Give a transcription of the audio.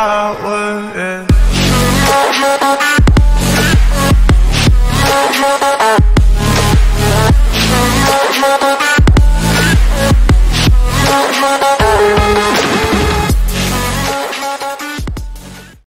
power.